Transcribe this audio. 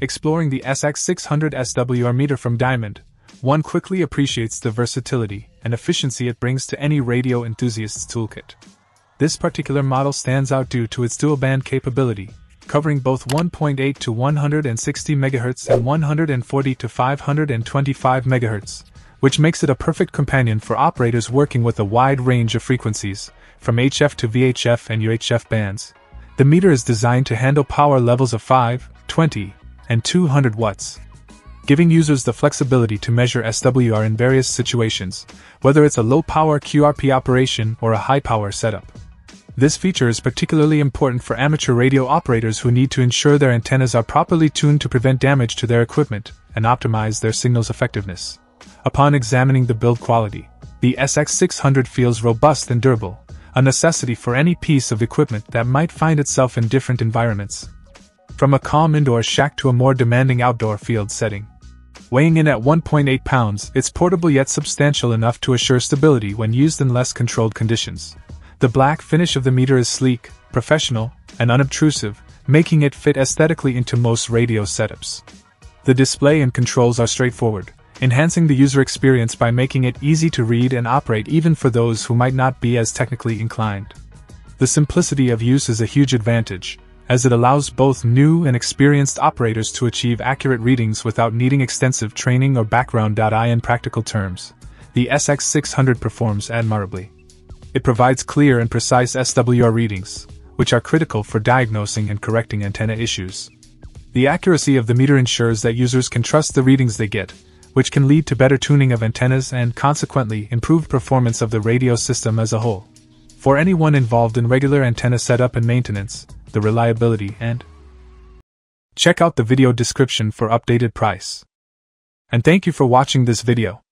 Exploring the SX600 SWR meter from Diamond, one quickly appreciates the versatility and efficiency it brings to any radio enthusiast's toolkit. This particular model stands out due to its dual band capability, covering both 1.8 to 160 MHz and 140 to 525 MHz, which makes it a perfect companion for operators working with a wide range of frequencies, from HF to VHF and UHF bands. The meter is designed to handle power levels of 5, 20, and 200 watts, giving users the flexibility to measure SWR in various situations, whether it's a low power QRP operation or a high power setup. This feature is particularly important for amateur radio operators who need to ensure their antennas are properly tuned to prevent damage to their equipment and optimize their signal's effectiveness. Upon examining the build quality, the SX600 feels robust and durable, a necessity for any piece of equipment that might find itself in different environments. From a calm indoor shack to a more demanding outdoor field setting. Weighing in at 1.8 pounds, it's portable yet substantial enough to assure stability when used in less controlled conditions. The black finish of the meter is sleek, professional, and unobtrusive, making it fit aesthetically into most radio setups. The display and controls are straightforward, enhancing the user experience by making it easy to read and operate even for those who might not be as technically inclined. The simplicity of use is a huge advantage, as it allows both new and experienced operators to achieve accurate readings without needing extensive training or background. In practical terms, the SX600 performs admirably. It provides clear and precise SWR readings, which are critical for diagnosing and correcting antenna issues. The accuracy of the meter ensures that users can trust the readings they get, which can lead to better tuning of antennas and, consequently, improved performance of the radio system as a whole. For anyone involved in regular antenna setup and maintenance, the reliability and check out the video description for updated price. And thank you for watching this video.